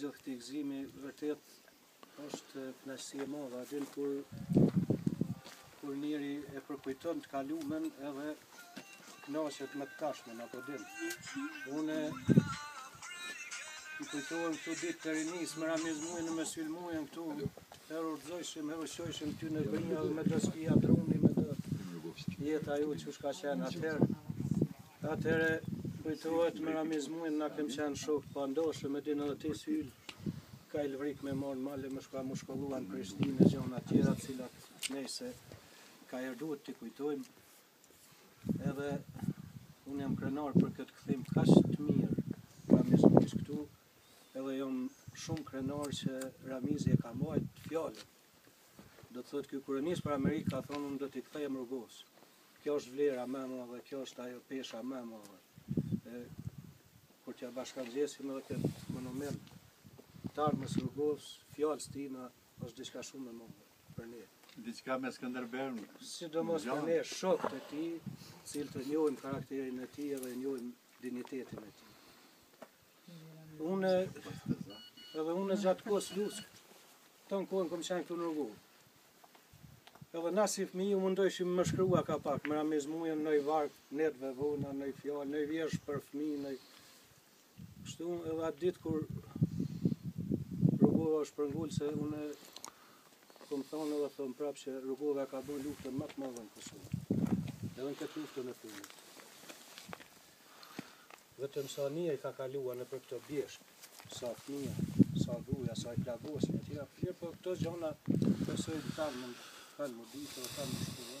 gjithë këtij gëzimi vërtet është kënaqësi e madhe, a din kur Kur njeri e përkujton të kalumën edhe knashet me të tashme a po din. Unë i kujtoj këtu ditët e rinisë, me Ramiz Mujën, me Syl Mujën këtu, e rrëzojshim, e ushojshim ty në bërje dhe me do shpia droni, me do jetë ajo që çka qenë atëherë. Atëherë kujtohem me Ramiz Mujën kem qenë shokë të pandashëm, e din edhe ti Sylë, ka i lëvrik me morë në malë, me shku me u shkollu n'Prishtinë e gjona tjera të cilat Nejse, ka herë duhet t'i kujtojmë, edhe unë jam krenar për këtë kthim kaq të mirë të Ramiz Mujës këtu, edhe jam shumë krenar që Ramizi e ka majt fjallën. Do të thotë qysh kur u nis për Amerikë ka thonë unë do t'i kthehem Rugovës. Kjo është vlera ma e madhe kjo është ajo pesha ma e madhe. E, kur t'ia bashkangjesim edhe këtë monument, të armës së Rugovës, fjalës tina është diçka shumë ma e madhe. për ne. Diçka me Skënderbeun. Sidomos për ne shokët e tij, të cilët e njohim karakterin e tij dhe e njohim dinjitetin e tij. Unë edhe unë gjatë kohës luftës tonë kohën kom qenë këtu në Rugovë. Edhe na si fëmijë u mundoheshim me shkru ka pak, me Ramiz Mujën noj varg, netëve vona, noj fjalë, noj vjershë për fëmijë, noj... Kështu edhe atë ditë kur Rugova është shpërngul se unë kom thonë edhe thom prapë që Rugova ka bërë luftën më të madhe në Kosovë. Edhe në këtë luftën e fundit. Vetëm sa njeri ka kaluar nëpër këto bjeshkë, sa fëmija, sa gruja, sa i plagosun e tjera, për një për po këto gjona për shoqi të kanë me kanë me ditë, të kanë me shkru.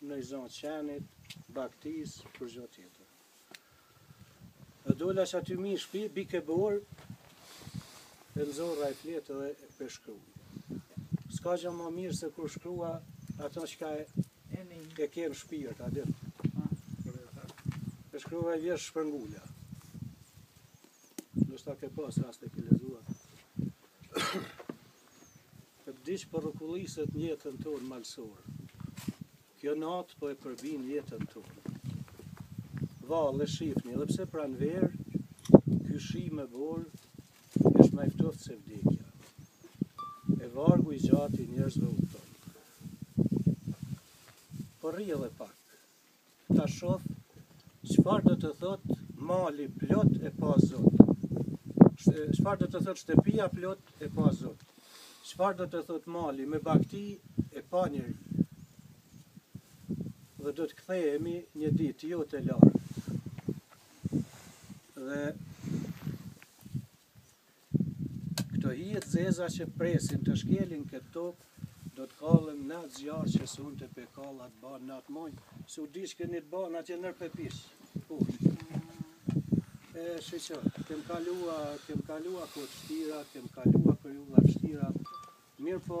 Një zo as qenit, baktisë, për gjo tjetër. E dola qaty mi shpi, bike borë, e nxora një fletë dhe e shkru. S'ka gjë më mirë se kur shkruan ato që ka e, e ke në shpirt, a din. E shkrova një vjershë Shpërngulja. Ndoshta ke pas rast e ke lexu. Diç po rrokulliset në jetën tonë malësore Kjo natë po e përbin jetën tonë Vallë a e shifni edhe pse pranverë Ky shi me borë Është ma i ftoft se vdekja E vargu i gjatë i njerëzve udhëton Po rri edhe pak Ta shoh çfarë do të thotë mali plot e pa zot. Çfarë do të thotë shtëpia plot e pa zot. Çfarë do të thotë mali me bakti e pa njeri. Dhe do të kthehemi një ditë jo të largët. Dhe Këto hije të zeza që presin të shkelin këtë tokë do të kallen në atë zjarr që sonte pe kalla të banë në atë monjë, se u di që këni të banë atje nërë pe pishë, poshtë. E shë që, kem kalua, kem kalua këtë shtira, kem kalua periudha shtira, mirëpo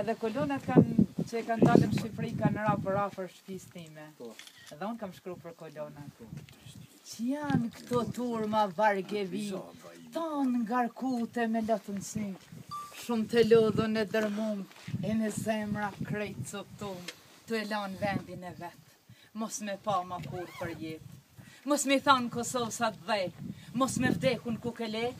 Edhe kolonat që e kanë dalë në Shqipëri, kanë ra për afër shpisë time. Po. Edhe unë kam shkru për kolonat. Po. Që janë këto turma varg e vi, tanë ngarkut e me lot në sy, shumë të lodhun e dërmum, e me zemra krejt coptum, tu e lanë vendin e vet. Mos me pa ma kurr për jetë Mos me i thanë Kosovës atdhe Mos me vdekun ku ke le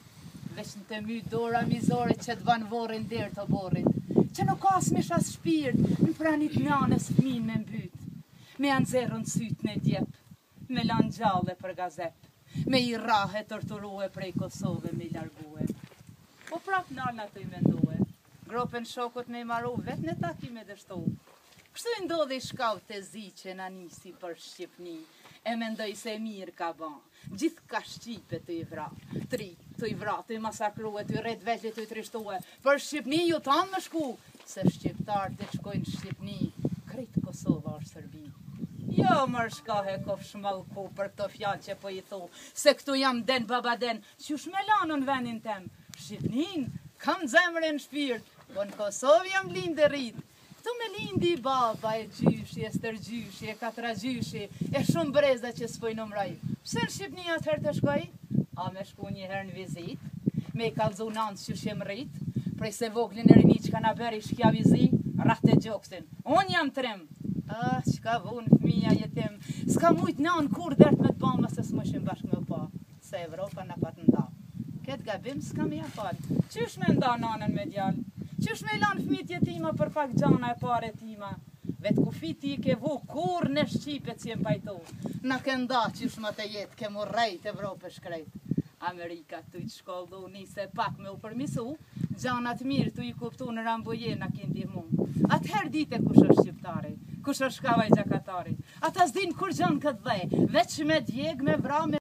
Veç në të myt dora mizore Që të ban vorrin n'derë t'oborrit Që nuk ka as mish as shpirt Në prani t'nanës fmin me mbyt Me ja nxerrun sytë në djep Me lan gjallë për gazep Me i rrah e torturue Prej Kosove me i largue Po prap nana tu i mendue Gropën shokut me i maru vet në ta ki me dështu. Kështu i ndodhi shkaut të zi që na nisi për Shqipni e mendoj se mirë ka ba. Gjithkah shqipe tu i vra. Tri, tu i vra, tu i masakrue, tu i rreh t'vegjlit tu i trishtue. Për Shqipni ju thanë me shku, se shqiptarët të shkojnë Shqipni, krejt Kosova është Serbi. Jo mor shka, he kofsh mallku për këto fjalë që po i thu, se këtu jam den babaden, qysh me lanun vendin tem, Shqipnin kam zemër e në shpirt, po në Kosovë jam lind e rrit. Këtu më lindi baba, e gjyshi, e stërgjyshi, e katragjyshi, e shumë breza që s'poj numroj. Pse në Shqipni atëherë të shkoj? A me shku një herë në vizit? Me i kalzu nanës qysh jem rrit? Prej së vogli në rini çka na bëri shkjau i zi? Rrahte gjoksin. Unë jam trim. Ah, çka vun fëmija jetim. S'kam mujtë nanë kurr dert me të ba ma se s'mujshem bashkë me pa. se Evropa na pat nda. Këtë gabim s'kam me ja fal. Qysh me nda nanën me djal? Qysh me i lan fmit jetima për pak gjana e pare t'ima? Vet kufijt ti i ke vu, kurr ne shqipet s'jem pajtu. Na ke nda qysh ma te jetë, kem urrejt Evropë e shkretë. Amerika tuj t'shkollu, nise pak me u përmisu, gjanat mirë tu i kuptu në Rambuje na ki ndihmu. Atëher dite kush është shqiptari, kush është shkau aj gjakatari. Ata s'din kurgja n'kët dhe, veç me djeg, me vra, me.